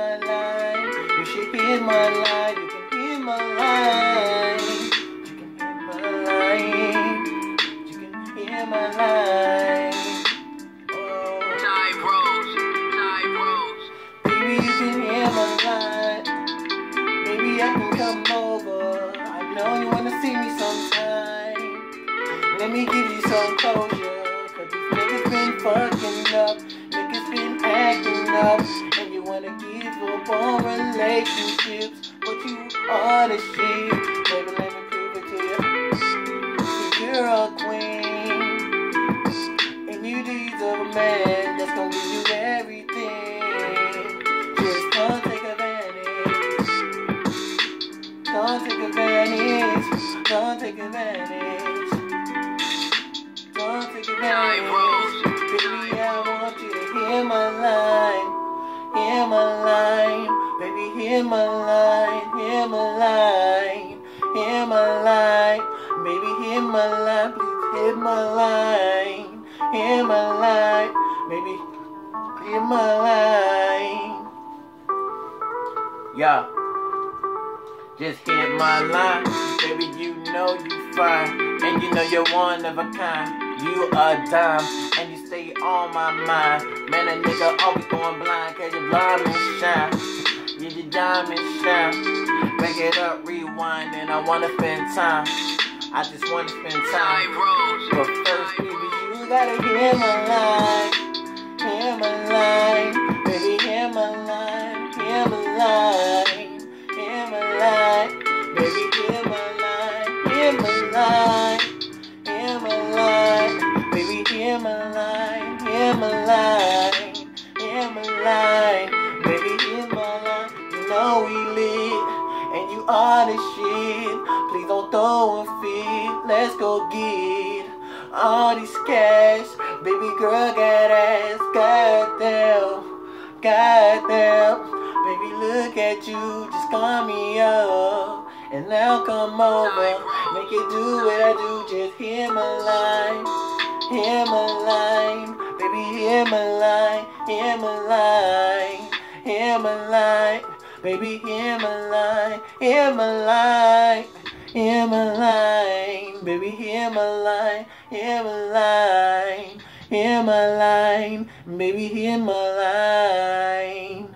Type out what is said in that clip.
my. You're shaping my life. You can be my life. You can be my life. You can be my life. Oh. Ty Rose, Ty Baby, you can be my life. Maybe I can come over. I know you wanna see me sometime. Let me give you some closure. Cause these niggas been fucking up. Niggas been acting up. Up on relationships. But you are the shit. Baby, let me prove it to you. You're a queen. And you deserve a man that's gonna give you everything. Just don't take advantage. Don't take advantage. Don't take advantage. Hear my line. Hear my line. Hear my line. Baby, hear my line. Please line. Hear my line. Baby, my line. Yeah. Just hit my line, baby. You know you fine, and you know you're one of a kind. You a dime, and you stay on my mind. Man, a nigga always going blind, cause your diamond shine. Your diamond shine. Back it up, rewind, and I wanna spend time. I just wanna spend time. But first, baby, you gotta hear my line. Hear my line, baby, hear my line, hear my line, hear my line, baby, hear my line, hear my line, hear my line, baby, hear my line, hear my line, know we lit, and you the shit. Please don't throw a fit. Let's go get all these cash. Baby girl got ass, goddamn, goddamn. Baby, look at you, just call me up. And now come over, make it do what I do, just hear my line, hear my line. Baby, hear my line, hear my line, hear my line. Baby, hear my line, hear my line. Hear my line, baby, hear my line, hear my line, hear my line, baby, hear my line.